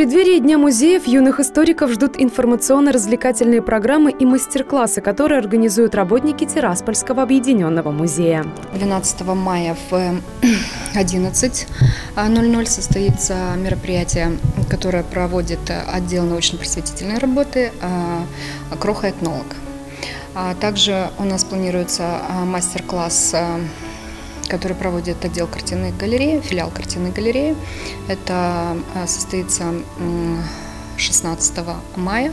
преддверии Дня музеев юных историков ждут информационно-развлекательные программы и мастер-классы, которые организуют работники Тираспольского объединенного музея. 12 мая в 11.00 состоится мероприятие, которое проводит отдел научно-просветительной работы «Кроха-этнолог». А также у нас планируется мастер-класс который проводит отдел картинной галереи, филиал картинной галереи. Это а, состоится 16 мая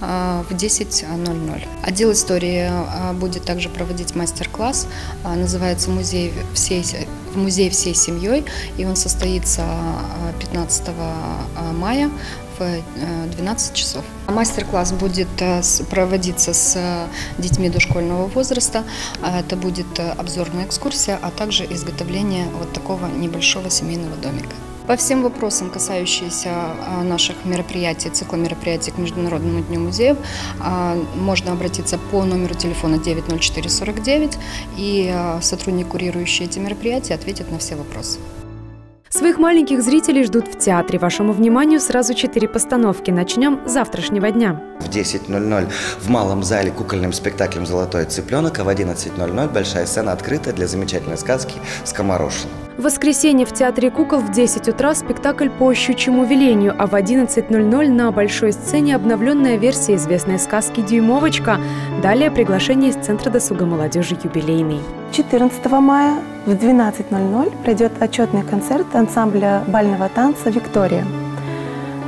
а, в 10.00. Отдел истории а, будет также проводить мастер-класс, называется «Музей всей, «Музей всей семьей», и он состоится 15 мая 12 э, часов. Мастер-класс будет э, проводиться с э, детьми дошкольного возраста. Это будет обзорная экскурсия, а также изготовление вот такого небольшого семейного домика. По всем вопросам, касающимся наших мероприятий, цикла мероприятий к Международному дню музеев, можно обратиться по номеру телефона 90449, и сотрудник, курирующий эти мероприятия, ответит на все вопросы. Своих маленьких зрителей ждут в театре. Вашему вниманию сразу четыре постановки. Начнем с завтрашнего дня. В 10.00 в малом зале кукольным спектаклем «Золотой цыпленок», а в 11.00 большая сцена открыта для замечательной сказки «Скоморошин». В воскресенье в Театре кукол в 10 утра спектакль по щучьему велению, а в 11.00 на большой сцене обновленная версия известной сказки «Дюймовочка». Далее приглашение из Центра досуга молодежи «Юбилейный». 14 мая в 12.00 пройдет отчетный концерт ансамбля бального танца «Виктория».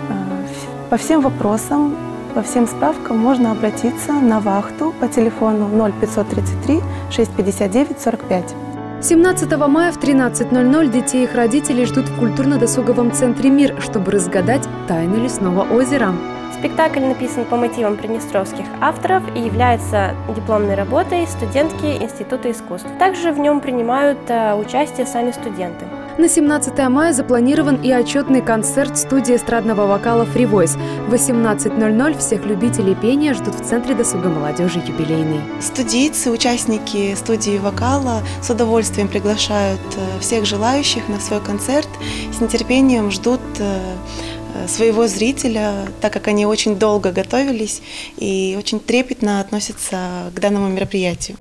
Э, по всем вопросам, по всем справкам можно обратиться на вахту по телефону 0533 659 45. 17 мая в 13.00 детей и их родителей ждут в культурно-досуговом центре «Мир», чтобы разгадать тайны лесного озера. Спектакль написан по мотивам приднестровских авторов и является дипломной работой студентки Института искусств. Также в нем принимают э, участие сами студенты. На 17 мая запланирован и отчетный концерт студии эстрадного вокала Free Voice. В 18.00 всех любителей пения ждут в Центре досуга молодежи юбилейный. Студийцы, участники студии вокала с удовольствием приглашают э, всех желающих на свой концерт. С нетерпением ждут э, своего зрителя, так как они очень долго готовились и очень трепетно относятся к данному мероприятию.